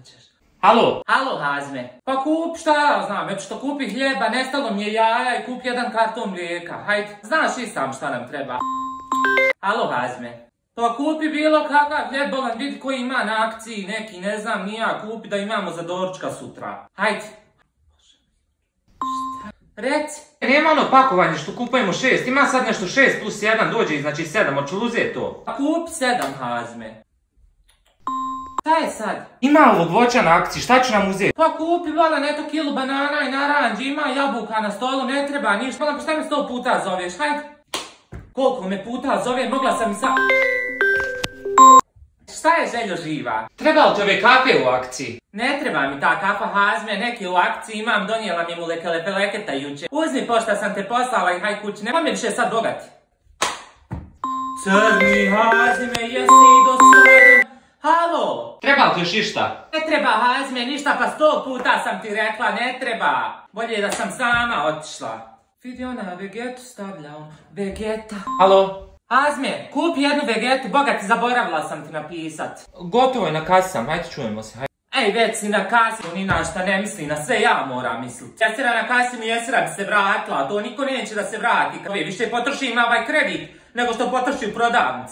hoćeš? Halo? Halo, Hazme. Pa kup šta ja znam, već što kupi hljeba, nestalo mi je jaja i kupi jedan karton mlijeka. Hajde, znaš i sam šta nam treba. Halo, Hazme. Pa kupi bilo kakav hljeb, bolan vidi koji ima na akciji, neki, ne znam, nija, kupi da imamo za doručka sutra. Hajde. Reci. Nema ono pakovanje što kupujemo šest, ima sad nešto šest plus jedan, dođe znači sedam, hoću uzeti to? Pa kupi sedam hazme. Šta je sad? Ima ovog voća na akciji, šta ću nam uzeti? Pa kupi vala neto kilu banana i naranđi, ima jabuka na stolu, ne treba ništa. Pa šta mi sto puta zoveš, hajde. Koliko me puta zove, mogla sam i sa... Šta je željo živa? Treba li ti ove kafe u akciji? Ne treba mi ta kafa hazme, neki u akciji imam, donijela mi mu lekele leketa juče. Uzmi pošta sam te poslala i haj kući, nema mi više sad bogati. Crni hazme! Treba li ti još išta? Ne treba hazme, ništa pa sto puta sam ti rekla, ne treba. Bolje da sam sama otišla. Vidi ona vegetu stavlja on, vegeta. Halo? Azme, kupi jednu vegetu, boga ti zaboravila sam ti napisat. Gotovo je na kasi sam, hajde čujemo se, hajde. Ej, već si na kasi, ni na šta ne misli, na sve ja moram mislit. Jesera na kasi mi jesera bi se vratila, to niko neće da se vrati. Više potrošim na ovaj kredit, nego što potroši u prodavnici.